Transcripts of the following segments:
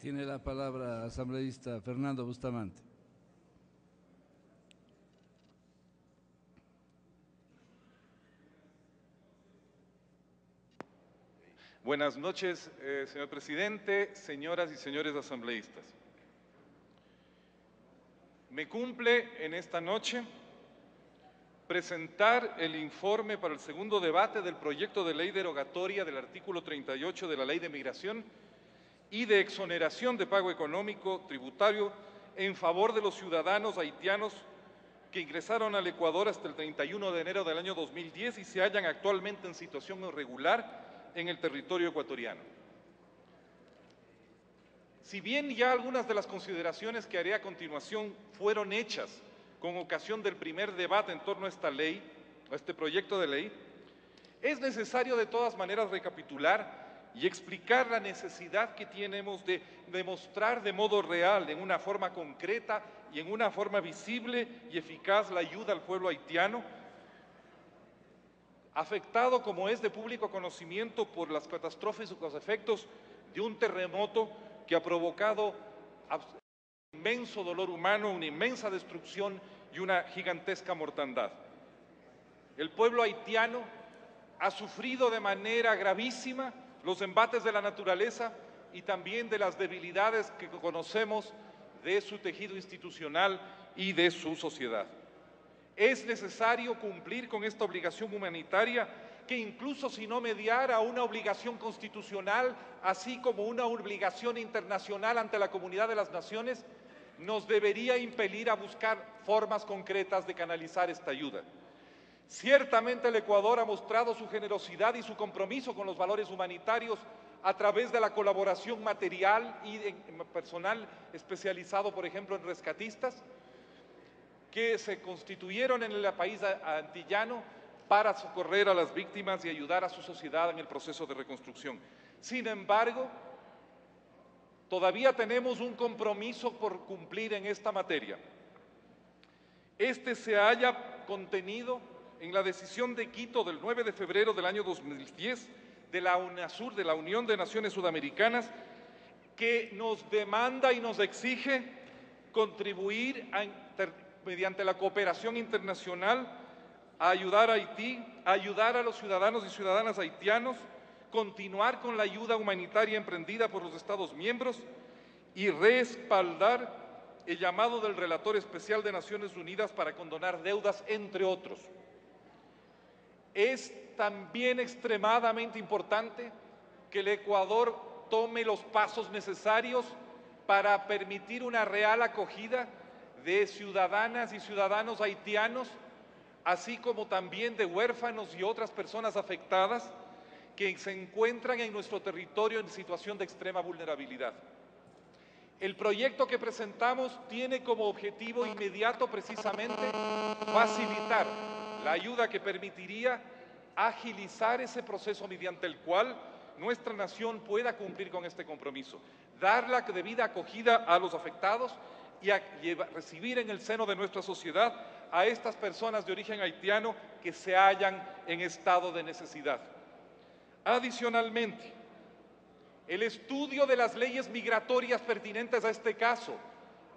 Tiene la palabra asambleísta Fernando Bustamante. Buenas noches, eh, señor presidente, señoras y señores asambleístas. Me cumple en esta noche presentar el informe para el segundo debate del proyecto de ley derogatoria del artículo 38 de la Ley de Migración y de exoneración de pago económico tributario en favor de los ciudadanos haitianos que ingresaron al Ecuador hasta el 31 de enero del año 2010 y se hallan actualmente en situación irregular en el territorio ecuatoriano. Si bien ya algunas de las consideraciones que haré a continuación fueron hechas con ocasión del primer debate en torno a esta ley, a este proyecto de ley, es necesario de todas maneras recapitular y explicar la necesidad que tenemos de demostrar de modo real, en una forma concreta y en una forma visible y eficaz la ayuda al pueblo haitiano afectado como es de público conocimiento por las catástrofes y los efectos de un terremoto que ha provocado un inmenso dolor humano, una inmensa destrucción y una gigantesca mortandad. El pueblo haitiano ha sufrido de manera gravísima los embates de la naturaleza y también de las debilidades que conocemos de su tejido institucional y de su sociedad. Es necesario cumplir con esta obligación humanitaria que incluso si no mediara una obligación constitucional, así como una obligación internacional ante la comunidad de las naciones, nos debería impelir a buscar formas concretas de canalizar esta ayuda. Ciertamente el Ecuador ha mostrado su generosidad y su compromiso con los valores humanitarios a través de la colaboración material y personal especializado, por ejemplo, en rescatistas, que se constituyeron en el país antillano para socorrer a las víctimas y ayudar a su sociedad en el proceso de reconstrucción. Sin embargo, todavía tenemos un compromiso por cumplir en esta materia. Este se haya contenido en la decisión de Quito del 9 de febrero del año 2010 de la UNASUR, de la Unión de Naciones Sudamericanas, que nos demanda y nos exige contribuir mediante la cooperación internacional a ayudar a Haití, a ayudar a los ciudadanos y ciudadanas haitianos, continuar con la ayuda humanitaria emprendida por los Estados miembros y respaldar el llamado del relator especial de Naciones Unidas para condonar deudas, entre otros. Es también extremadamente importante que el Ecuador tome los pasos necesarios para permitir una real acogida de ciudadanas y ciudadanos haitianos, así como también de huérfanos y otras personas afectadas que se encuentran en nuestro territorio en situación de extrema vulnerabilidad. El proyecto que presentamos tiene como objetivo inmediato precisamente facilitar la ayuda que permitiría agilizar ese proceso mediante el cual nuestra nación pueda cumplir con este compromiso, dar la debida acogida a los afectados y recibir en el seno de nuestra sociedad a estas personas de origen haitiano que se hallan en estado de necesidad. Adicionalmente, el estudio de las leyes migratorias pertinentes a este caso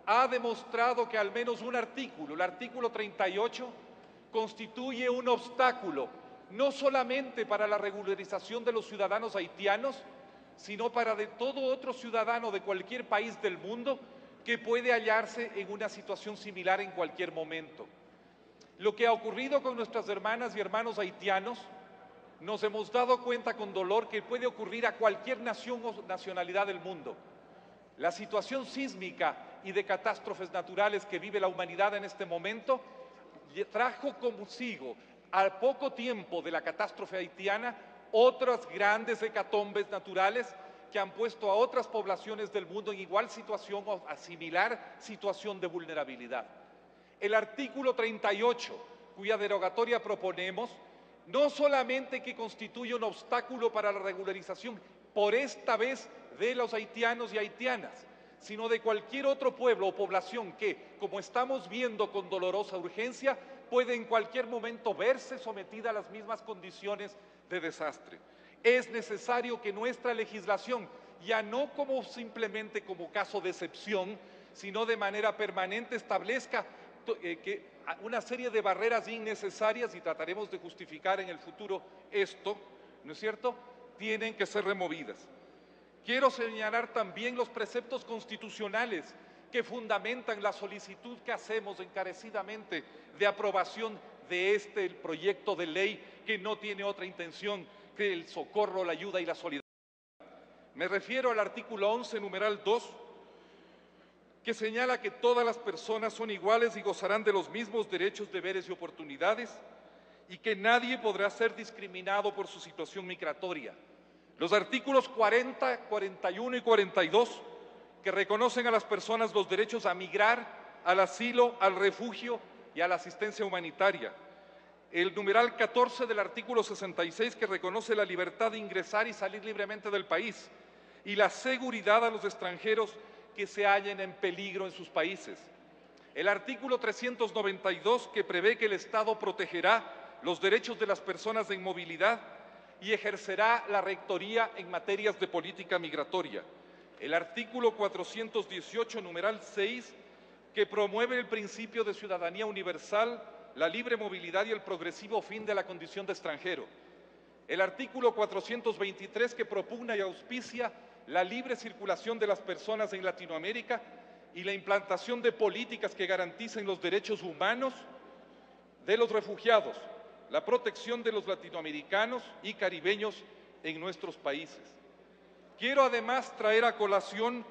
ha demostrado que al menos un artículo, el artículo 38, constituye un obstáculo no solamente para la regularización de los ciudadanos haitianos, sino para de todo otro ciudadano de cualquier país del mundo que puede hallarse en una situación similar en cualquier momento. Lo que ha ocurrido con nuestras hermanas y hermanos haitianos, nos hemos dado cuenta con dolor que puede ocurrir a cualquier nación o nacionalidad del mundo. La situación sísmica y de catástrofes naturales que vive la humanidad en este momento trajo consigo, al poco tiempo de la catástrofe haitiana, otras grandes hecatombes naturales que han puesto a otras poblaciones del mundo en igual situación o a similar situación de vulnerabilidad. El artículo 38, cuya derogatoria proponemos, no solamente que constituye un obstáculo para la regularización, por esta vez de los haitianos y haitianas, sino de cualquier otro pueblo o población que, como estamos viendo con dolorosa urgencia, puede en cualquier momento verse sometida a las mismas condiciones de desastre. Es necesario que nuestra legislación ya no como simplemente como caso de excepción, sino de manera permanente establezca eh, que una serie de barreras innecesarias, y trataremos de justificar en el futuro esto, ¿no es cierto?, tienen que ser removidas. Quiero señalar también los preceptos constitucionales que fundamentan la solicitud que hacemos encarecidamente de aprobación de este proyecto de ley que no tiene otra intención que el socorro, la ayuda y la solidaridad. Me refiero al artículo 11, numeral 2, que señala que todas las personas son iguales y gozarán de los mismos derechos, deberes y oportunidades y que nadie podrá ser discriminado por su situación migratoria. Los artículos 40, 41 y 42 que reconocen a las personas los derechos a migrar, al asilo, al refugio y a la asistencia humanitaria. El numeral 14 del artículo 66 que reconoce la libertad de ingresar y salir libremente del país y la seguridad a los extranjeros que se hallen en peligro en sus países. El artículo 392 que prevé que el Estado protegerá los derechos de las personas en movilidad y ejercerá la rectoría en materias de política migratoria. El artículo 418, numeral 6, que promueve el principio de ciudadanía universal, la libre movilidad y el progresivo fin de la condición de extranjero. El artículo 423, que propugna y auspicia la libre circulación de las personas en Latinoamérica y la implantación de políticas que garanticen los derechos humanos de los refugiados, la protección de los latinoamericanos y caribeños en nuestros países. Quiero además traer a colación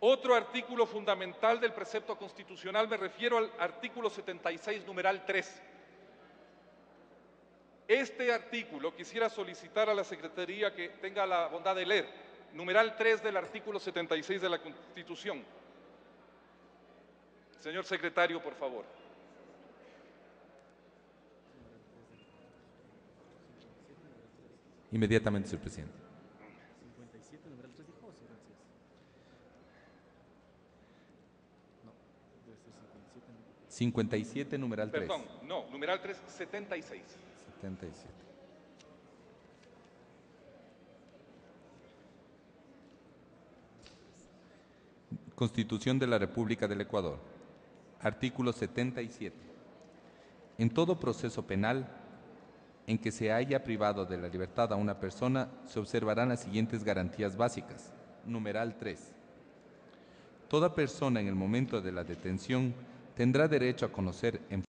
otro artículo fundamental del precepto constitucional, me refiero al artículo 76, numeral 3. Este artículo quisiera solicitar a la Secretaría que tenga la bondad de leer, numeral 3 del artículo 76 de la Constitución. Señor secretario, por favor. Inmediatamente, señor presidente. 57, numeral 3. Perdón, no, numeral 3, 76. 77. Constitución de la República del Ecuador. Artículo 77. En todo proceso penal en que se haya privado de la libertad a una persona, se observarán las siguientes garantías básicas. Numeral 3. Toda persona en el momento de la detención tendrá derecho a conocer en